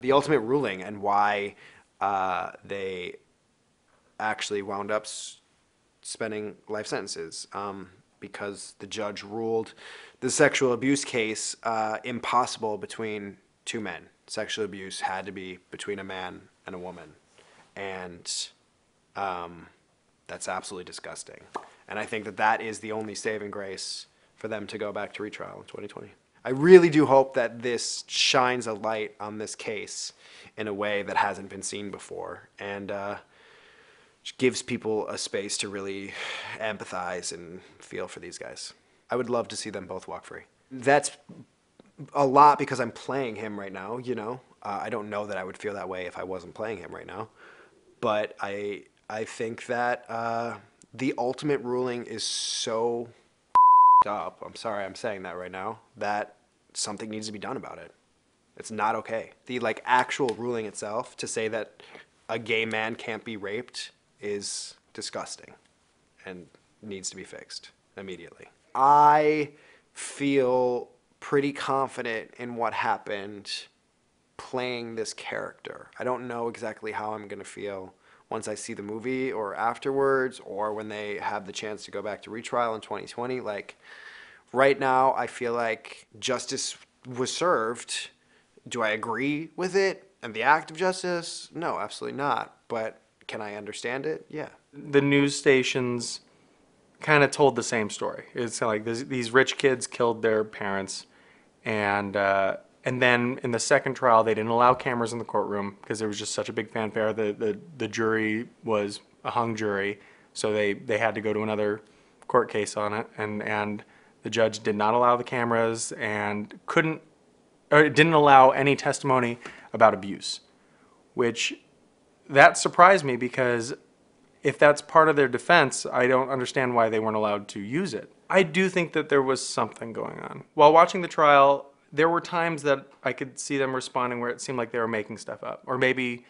the ultimate ruling and why uh, they actually wound up s- spending life sentences um, because the judge ruled the sexual abuse case uh, impossible between two men. Sexual abuse had to be between a man and a woman, and um, that's absolutely disgusting. And I think that that is the only saving grace for them to go back to retrial in 2020. I really do hope that this shines a light on this case in a way that hasn't been seen before and uh, gives people a space to really empathize and feel for these guys. I would love to see them both walk free. That's a lot because I'm playing him right now, you know. Uh, I don't know that I would feel that way if I wasn't playing him right now. But I I think that uh, the ultimate ruling is so up. I'm sorry I'm saying that right now. That something needs to be done about it. It's not okay. The like actual ruling itself to say that a gay man can't be raped is disgusting and needs to be fixed immediately. I feel pretty confident in what happened playing this character. I don't know exactly how I'm going to feel once I see the movie or afterwards or when they have the chance to go back to retrial in 2020. Like, right now, I feel like justice was served. Do I agree with it and the act of justice? No, absolutely not. But can I understand it? Yeah. the news stations kind of told the same story. It's like this, these rich kids killed their parents, and uh, and then in the second trial they didn't allow cameras in the courtroom because there was just such a big fanfare. The the, the jury was a hung jury, so they, they had to go to another court case on it, and and the judge did not allow the cameras and couldn't or didn't allow any testimony about abuse, which that surprised me because if that's part of their defense, I don't understand why they weren't allowed to use it. I do think that there was something going on. While watching the trial, there were times that I could see them responding where it seemed like they were making stuff up or maybe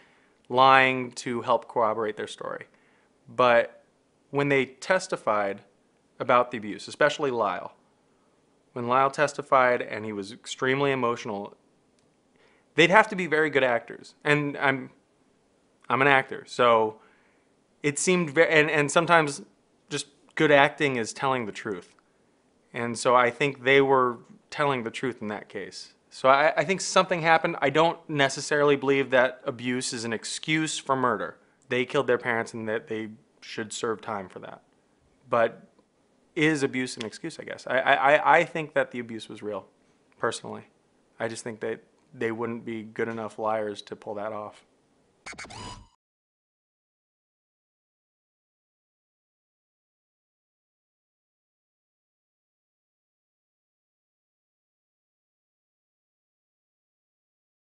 lying to help corroborate their story. But when they testified about the abuse, especially Lyle, when Lyle testified and he was extremely emotional, they'd have to be very good actors. And I'm I'm an actor, so it seemed very, and, and sometimes just good acting is telling the truth. And so I think they were telling the truth in that case. So I, I think something happened. I don't necessarily believe that abuse is an excuse for murder. They killed their parents and that they should serve time for that. But is abuse an excuse, I guess? I, I, I think that the abuse was real, personally. I just think that they wouldn't be good enough liars to pull that off.